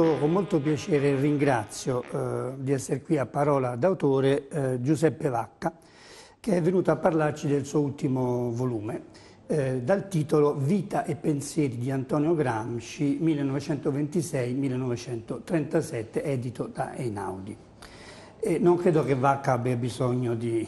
Saluto con molto piacere ringrazio eh, di essere qui a parola d'autore eh, Giuseppe Vacca, che è venuto a parlarci del suo ultimo volume, eh, dal titolo Vita e pensieri di Antonio Gramsci 1926-1937, edito da Einaudi. E non credo che Vacca abbia bisogno di eh,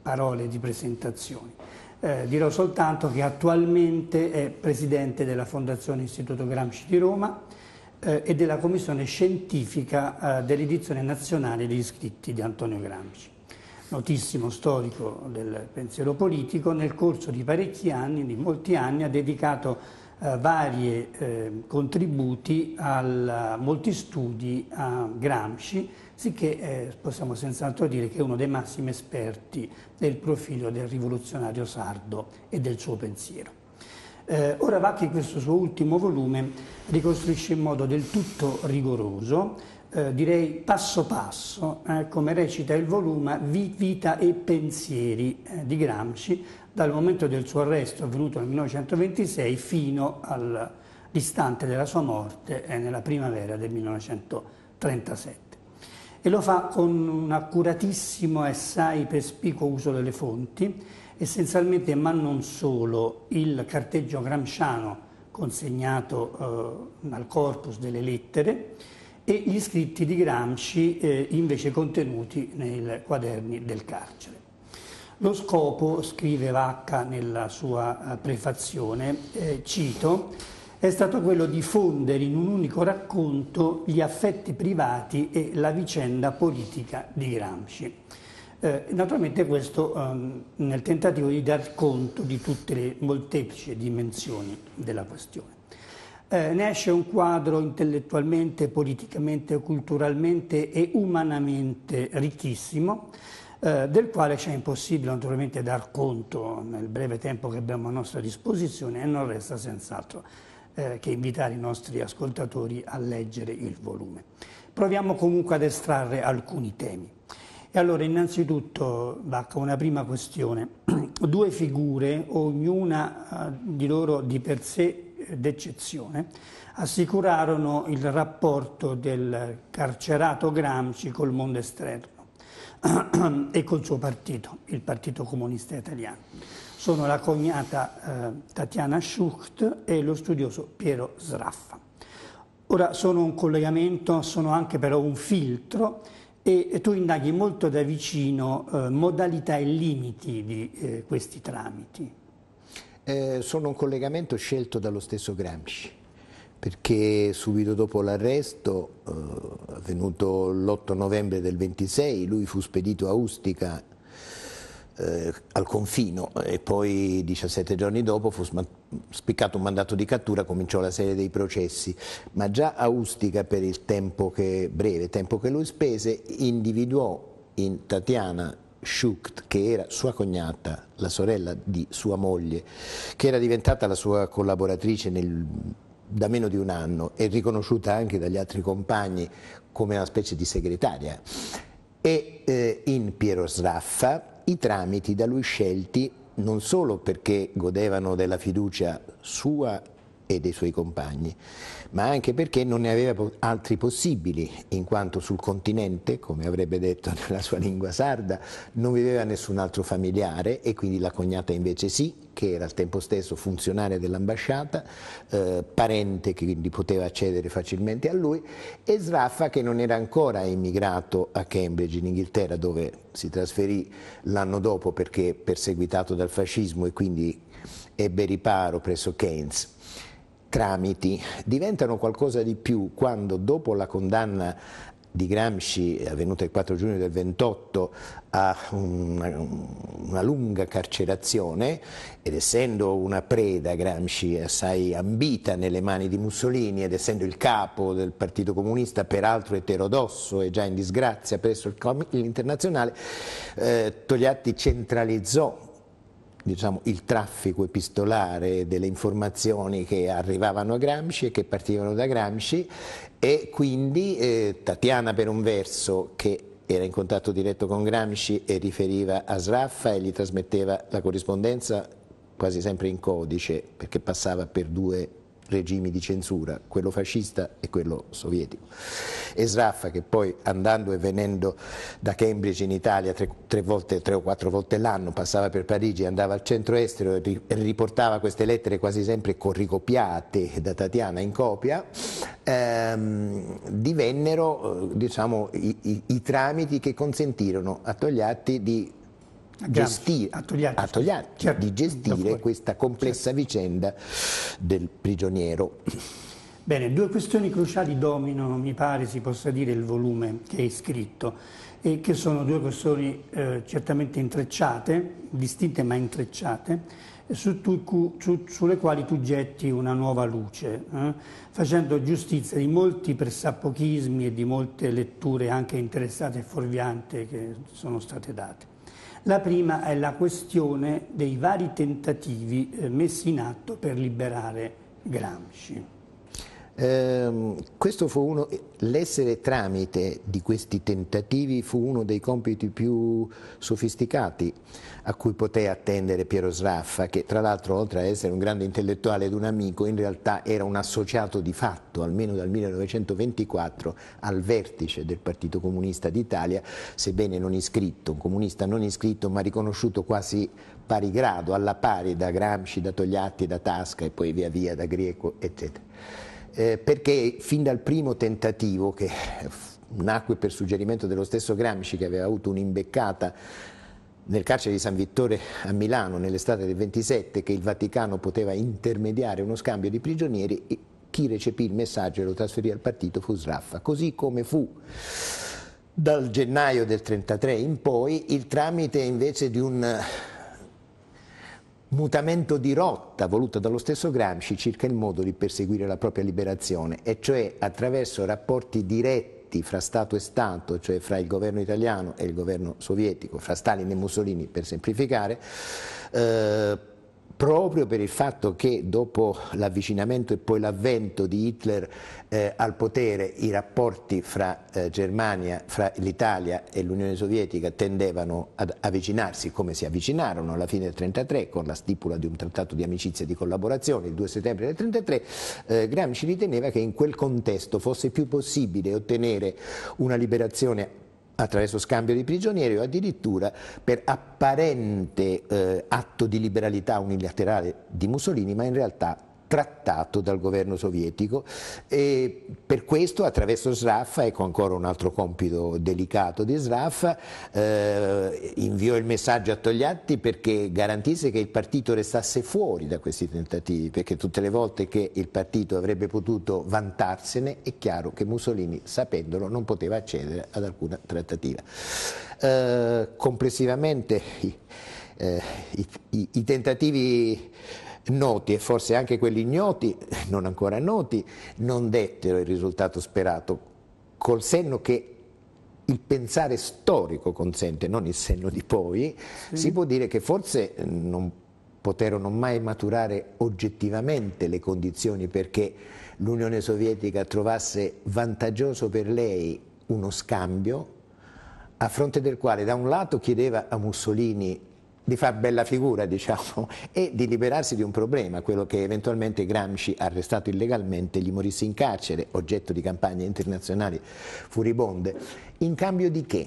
parole di presentazioni. Eh, dirò soltanto che attualmente è presidente della Fondazione Istituto Gramsci di Roma eh, e della commissione scientifica eh, dell'edizione nazionale degli scritti di Antonio Gramsci. Notissimo storico del pensiero politico, nel corso di parecchi anni, di molti anni, ha dedicato eh, vari eh, contributi a molti studi a Gramsci, sicché eh, possiamo senz'altro dire che è uno dei massimi esperti del profilo del rivoluzionario sardo e del suo pensiero. Eh, in questo suo ultimo volume ricostruisce in modo del tutto rigoroso, eh, direi passo passo, eh, come recita il volume Vita e pensieri eh, di Gramsci, dal momento del suo arresto avvenuto nel 1926 fino all'istante della sua morte eh, nella primavera del 1937 e lo fa con un accuratissimo e assai perspicuo uso delle fonti, essenzialmente ma non solo il carteggio gramsciano consegnato eh, al corpus delle lettere e gli scritti di Gramsci eh, invece contenuti nei quaderni del carcere. Lo scopo, scrive Vacca nella sua eh, prefazione, eh, cito, è stato quello di fondere in un unico racconto gli affetti privati e la vicenda politica di Gramsci. Eh, naturalmente questo ehm, nel tentativo di dar conto di tutte le molteplici dimensioni della questione. Eh, ne esce un quadro intellettualmente, politicamente, culturalmente e umanamente ricchissimo, eh, del quale c'è impossibile naturalmente dar conto nel breve tempo che abbiamo a nostra disposizione e non resta senz'altro eh, che invitare i nostri ascoltatori a leggere il volume. Proviamo comunque ad estrarre alcuni temi. E allora innanzitutto, Bacca, una prima questione. Due figure, ognuna eh, di loro di per sé eh, d'eccezione, assicurarono il rapporto del carcerato Gramsci col mondo esterno e col suo partito, il Partito Comunista Italiano. Sono la cognata eh, Tatiana Schucht e lo studioso Piero Sraffa. Ora sono un collegamento, sono anche però un filtro e tu indaghi molto da vicino eh, modalità e limiti di eh, questi tramiti. Eh, sono un collegamento scelto dallo stesso Gramsci, perché subito dopo l'arresto, eh, avvenuto l'8 novembre del 26, lui fu spedito a Ustica eh, al confino e poi 17 giorni dopo fu spiccato un mandato di cattura, cominciò la serie dei processi, ma già a Ustica per il tempo che, breve tempo che lui spese individuò in Tatiana Schucht, che era sua cognata, la sorella di sua moglie, che era diventata la sua collaboratrice nel, da meno di un anno e riconosciuta anche dagli altri compagni come una specie di segretaria, e eh, in Piero Sraffa, i tramiti da lui scelti non solo perché godevano della fiducia sua e dei suoi compagni, ma anche perché non ne aveva altri possibili, in quanto sul continente, come avrebbe detto nella sua lingua sarda, non viveva nessun altro familiare e quindi la cognata invece sì, che era al tempo stesso funzionaria dell'ambasciata, eh, parente che quindi poteva accedere facilmente a lui, e Sraffa che non era ancora emigrato a Cambridge in Inghilterra dove si trasferì l'anno dopo perché perseguitato dal fascismo e quindi ebbe riparo presso Keynes. Tramiti. Diventano qualcosa di più quando dopo la condanna di Gramsci avvenuta il 4 giugno del 28 a una, una, lunga carcerazione ed essendo una preda Gramsci assai ambita nelle mani di Mussolini ed essendo il capo del Partito Comunista peraltro eterodosso e già in disgrazia presso l'internazionale eh, Togliatti centralizzò diciamo, il traffico epistolare delle informazioni che arrivavano a Gramsci e che partivano da Gramsci e quindi eh, Tatiana per un verso che era in contatto diretto con Gramsci e riferiva a Sraffa e gli trasmetteva la corrispondenza quasi sempre in codice perché passava per due regimi di censura, quello fascista e quello sovietico. E Sraffa che poi andando e venendo da Cambridge in Italia tre, tre, volte, tre o quattro volte l'anno, passava per Parigi, andava al centro estero e riportava queste lettere quasi sempre corricopiate da Tatiana in copia, ehm, divennero eh, diciamo, i, i, i tramiti che consentirono a Togliatti di gestire, a Togliatti, a Togliatti, certo, di gestire questa complessa certo. vicenda del prigioniero. Bene, due questioni cruciali dominano, mi pare si possa dire, il volume che hai scritto e che sono due questioni eh, certamente intrecciate, distinte ma intrecciate, su tu, su, sulle quali tu getti una nuova luce, eh, facendo giustizia di molti pressappochismi e di molte letture anche interessate e fuorvianti che sono state date. La prima è la questione dei vari tentativi eh, messi in atto per liberare Gramsci. Eh, l'essere tramite di questi tentativi fu uno dei compiti più sofisticati a cui poté attendere Piero Sraffa, che tra l'altro oltre ad essere un grande intellettuale ed un amico, in realtà era un associato di fatto, almeno dal 1924, al vertice del Partito Comunista d'Italia, sebbene non iscritto, un comunista non iscritto ma riconosciuto quasi pari grado, alla pari da Gramsci, da Togliatti, da Tasca e poi via via da Grieco, eccetera eh, perché fin dal primo tentativo, che nacque per suggerimento dello stesso Gramsci che aveva avuto un'imbeccata nel carcere di San Vittore a Milano nell'estate del 27 che il Vaticano poteva intermediare uno scambio di prigionieri, chi recepì il messaggio e lo trasferì al partito fu Sraffa, così come fu dal gennaio del 33 in poi il tramite invece di un mutamento di rotta voluto dallo stesso Gramsci circa il modo di perseguire la propria liberazione, e cioè attraverso rapporti diretti fra Stato e Stato, cioè fra il governo italiano e il governo sovietico, fra Stalin e Mussolini per semplificare, eh, proprio per il fatto che dopo l'avvicinamento e poi l'avvento di Hitler eh, al potere i rapporti fra eh, Germania, fra l'Italia e l'Unione Sovietica tendevano ad avvicinarsi come si avvicinarono alla fine del 1933 con la stipula di un trattato di amicizia e di collaborazione il 2 settembre del 1933, eh, Gramsci riteneva che in quel contesto fosse più possibile ottenere una liberazione attraverso scambio di prigionieri o addirittura per apparente eh, atto di liberalità unilaterale di Mussolini, ma in realtà trattato dal governo sovietico e per questo attraverso Sraffa, ecco ancora un altro compito delicato di Sraffa, eh, inviò il messaggio a Togliatti perché garantisse che il partito restasse fuori da questi tentativi, perché tutte le volte che il partito avrebbe potuto vantarsene è chiaro che Mussolini, sapendolo, non poteva accedere ad alcuna trattativa. Eh, complessivamente eh, i, i, i tentativi noti e forse anche quelli ignoti, non ancora noti, non dettero il risultato sperato, col senno che il pensare storico consente, non il senno di poi, sì. si può dire che forse non poterono mai maturare oggettivamente le condizioni perché l'Unione Sovietica trovasse vantaggioso per lei uno scambio a fronte del quale da un lato chiedeva a Mussolini di far bella figura diciamo, e di liberarsi di un problema, quello che eventualmente Gramsci, arrestato illegalmente, gli morisse in carcere, oggetto di campagne internazionali furibonde, in cambio di che?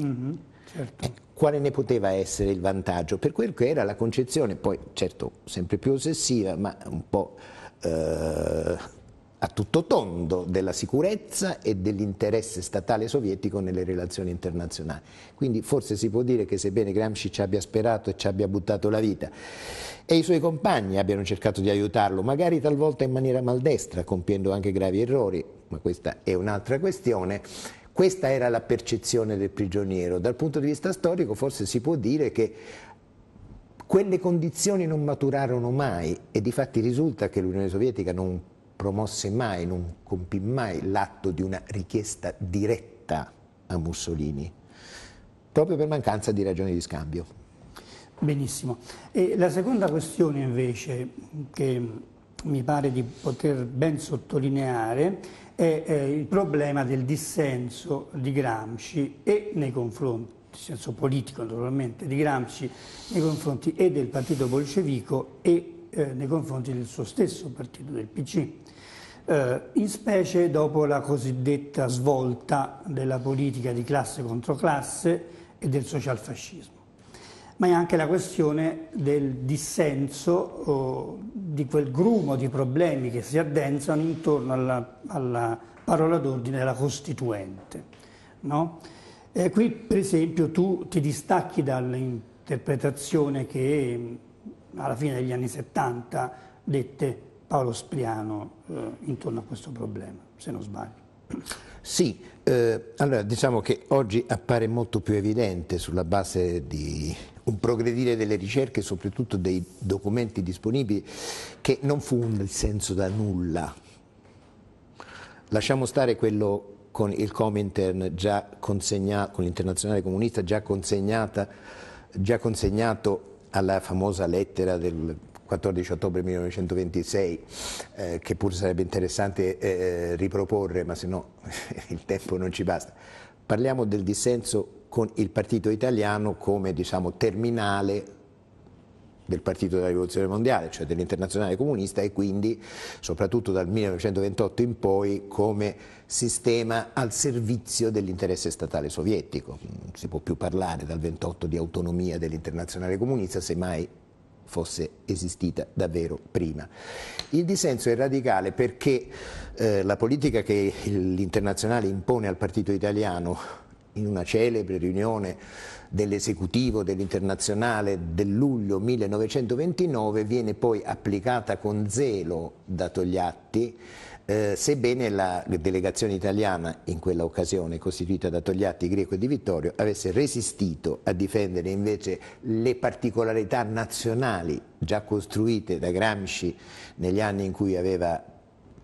Mm-hmm, certo. eh, quale ne poteva essere il vantaggio? Per quel che era la concezione, poi certo sempre più ossessiva, ma un po' eh, a tutto tondo della sicurezza e dell'interesse statale sovietico nelle relazioni internazionali. Quindi forse si può dire che sebbene Gramsci ci abbia sperato e ci abbia buttato la vita e i suoi compagni abbiano cercato di aiutarlo, magari talvolta in maniera maldestra, compiendo anche gravi errori, ma questa è un'altra questione, questa era la percezione del prigioniero. Dal punto di vista storico forse si può dire che quelle condizioni non maturarono mai e di fatti risulta che l'Unione Sovietica non promosse mai, non compì mai l'atto di una richiesta diretta a Mussolini, proprio per mancanza di ragioni di scambio. Benissimo. E la seconda questione invece, che mi pare di poter ben sottolineare, è eh, il problema del dissenso di Gramsci e nei confronti in senso politico naturalmente, di Gramsci nei confronti e del partito bolscevico e eh, nei confronti del suo stesso partito, del PC, eh, in specie dopo la cosiddetta svolta della politica di classe contro classe e del socialfascismo. Ma è anche la questione del dissenso oh, di quel grumo di problemi che si addensano intorno alla, alla parola d'ordine della Costituente. No? Eh, qui per esempio tu ti distacchi dall'interpretazione che alla fine degli anni 70 dette Paolo Spriano eh, intorno a questo problema, se non sbaglio. Sì, eh, allora diciamo che oggi appare molto più evidente sulla base di un progredire delle ricerche, soprattutto dei documenti disponibili, che non fu un dissenso da nulla. Lasciamo stare quello con il Comintern già consegnato, con l'internazionale comunista già, già consegnato alla famosa lettera del 14 ottobre 1926, eh, che pure sarebbe interessante eh, riproporre, ma se no il tempo non ci basta. Parliamo del dissenso con il partito italiano come diciamo, terminale del Partito della Rivoluzione Mondiale, cioè dell'Internazionale Comunista e quindi soprattutto dal 1928 in poi come sistema al servizio dell'interesse statale sovietico. Non si può più parlare dal 28 di autonomia dell'Internazionale Comunista, semmai fosse esistita davvero prima. Il dissenso è radicale perché eh, la politica che l'Internazionale impone al Partito Italiano in una celebre riunione dell'esecutivo dell'internazionale del luglio 1929 viene poi applicata con zelo da Togliatti eh, sebbene la delegazione italiana in quella occasione costituita da Togliatti, Greco e Di Vittorio avesse resistito a difendere invece le particolarità nazionali già costruite da Gramsci negli anni in cui aveva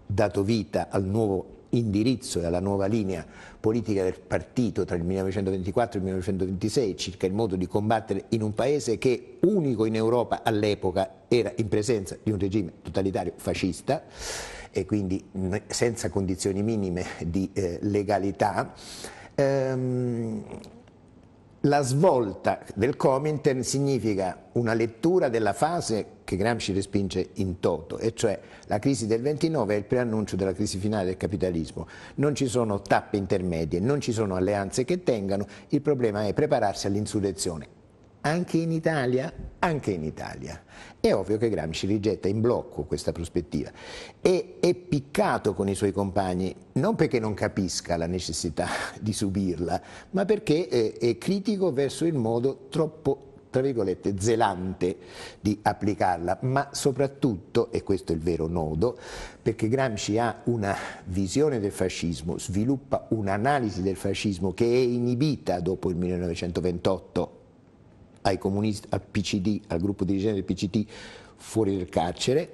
dato vita al nuovo indirizzo e alla nuova linea politica del partito tra il 1924 e il 1926 circa il modo di combattere in un paese che unico in Europa all'epoca era in presenza di un regime totalitario fascista e quindi senza condizioni minime di eh, legalità. Ehm, la svolta del Comintern significa una lettura della fase che Gramsci respinge in toto, e cioè la crisi del 29 è il preannuncio della crisi finale del capitalismo. Non ci sono tappe intermedie, non ci sono alleanze che tengano, il problema è prepararsi all'insurrezione anche in Italia, anche in Italia. È ovvio che Gramsci rigetta in blocco questa prospettiva. E è piccato con i suoi compagni non perché non capisca la necessità di subirla, ma perché è critico verso il modo troppo tra virgolette, zelante di applicarla, ma soprattutto, e questo è il vero nodo, perché Gramsci ha una visione del fascismo, sviluppa un'analisi del fascismo che è inibita dopo il 1928 ai comunisti, al PCD, al gruppo dirigente del PCD fuori del carcere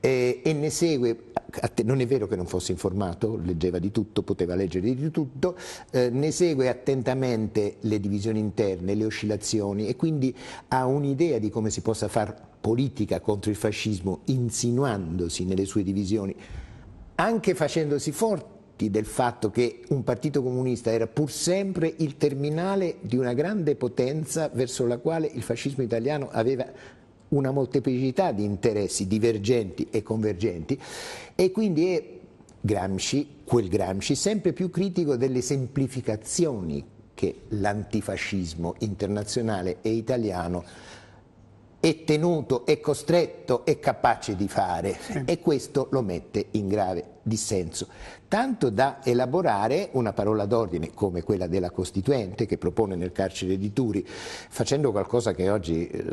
eh, e ne segue, non è vero che non fosse informato, leggeva di tutto, poteva leggere di tutto, eh, ne segue attentamente le divisioni interne, le oscillazioni e quindi ha un'idea di come si possa fare politica contro il fascismo insinuandosi nelle sue divisioni, anche facendosi forte del fatto che un partito comunista era pur sempre il terminale di una grande potenza verso la quale il fascismo italiano aveva una molteplicità di interessi divergenti e convergenti. E quindi è Gramsci, quel Gramsci, sempre più critico delle semplificazioni che l'antifascismo internazionale e italiano è tenuto, è costretto, è capace di fare sì. e questo lo mette in grave dissenso, tanto da elaborare una parola d'ordine come quella della Costituente che propone nel carcere di Turi, facendo qualcosa che oggi eh,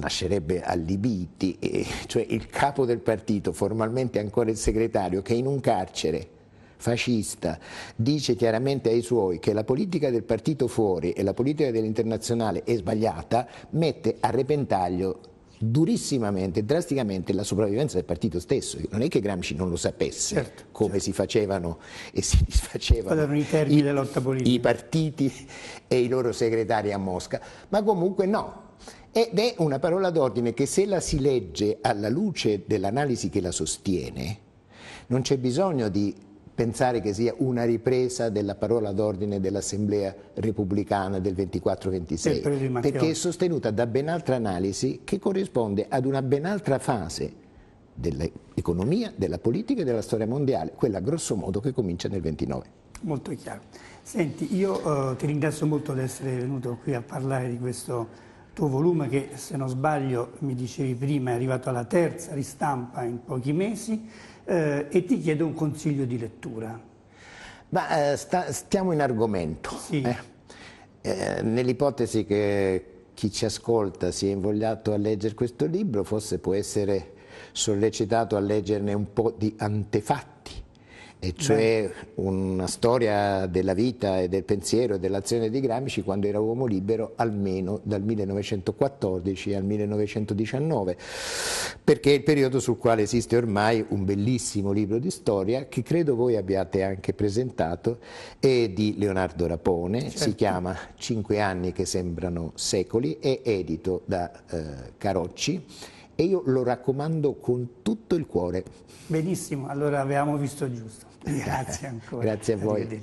lascerebbe allibiti, eh, cioè il capo del partito, formalmente ancora il segretario, che in un carcere fascista dice chiaramente ai suoi che la politica del partito fuori e la politica dell'internazionale è sbagliata, mette a repentaglio durissimamente, drasticamente la sopravvivenza del partito stesso. Non è che Gramsci non lo sapesse certo, come certo. si facevano e si disfacevano i, i, i partiti e i loro segretari a Mosca, ma comunque no. Ed è una parola d'ordine che se la si legge alla luce dell'analisi che la sostiene, non c'è bisogno di pensare che sia una ripresa della parola d'ordine dell'Assemblea repubblicana del 24-26, perché è sostenuta da ben altra analisi che corrisponde ad una ben altra fase dell'economia, della politica e della storia mondiale, quella grosso modo che comincia nel 29. Molto chiaro. Senti, io eh, ti ringrazio molto di essere venuto qui a parlare di questo tuo volume che, se non sbaglio, mi dicevi prima, è arrivato alla terza ristampa in pochi mesi eh, e ti chiedo un consiglio di lettura. Ma eh, sta, stiamo in argomento. Sì. Eh. Eh, nell'ipotesi che chi ci ascolta sia invogliato a leggere questo libro, forse può essere sollecitato a leggerne un po' di antefatti e cioè una storia della vita e del pensiero e dell'azione di Gramsci quando era uomo libero almeno dal 1914 al 1919, perché è il periodo sul quale esiste ormai un bellissimo libro di storia che credo voi abbiate anche presentato, è di Leonardo Rapone, certo. si chiama Cinque anni che sembrano secoli, è edito da eh, Carocci e io lo raccomando con tutto il cuore. Benissimo, allora avevamo visto giusto. Grazie ancora. Grazie a voi.